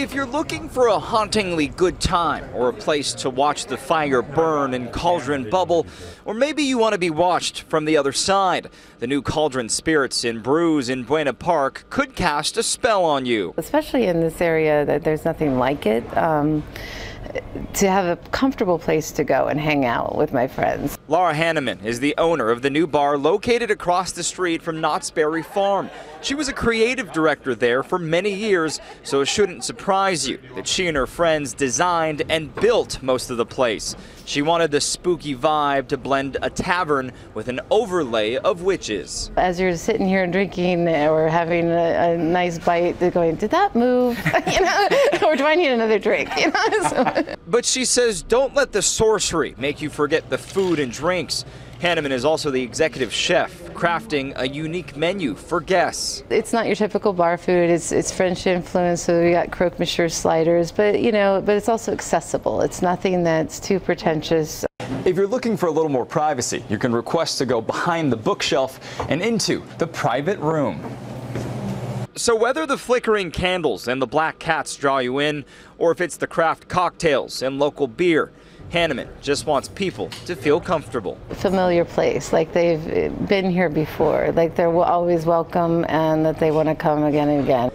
If you're looking for a hauntingly good time or a place to watch the fire burn and cauldron bubble, or maybe you want to be watched from the other side, the new Cauldron Spirits and Brews in Buena Park could cast a spell on you. Especially in this area that there's nothing like it. Um, to have a comfortable place to go and hang out with my friends. Laura Hanneman is the owner of the new bar located across the street from Knott's Berry Farm. She was a creative director there for many years, so it shouldn't surprise you that she and her friends designed and built most of the place. She wanted the spooky vibe to blend a tavern with an overlay of witches. As you're sitting here and drinking or having a, a nice bite, they're going, did that move? you know, or do I need another drink? You know? So. But she says don't let the sorcery make you forget the food and drinks. Hanneman is also the executive chef, crafting a unique menu for guests. It's not your typical bar food. It's it's French influence, so we got croque monsieur sliders, but you know, but it's also accessible. It's nothing that's too pretentious. If you're looking for a little more privacy, you can request to go behind the bookshelf and into the private room. So whether the flickering candles and the black cats draw you in, or if it's the craft cocktails and local beer, Hanneman just wants people to feel comfortable. Familiar place, like they've been here before, like they're always welcome and that they want to come again and again.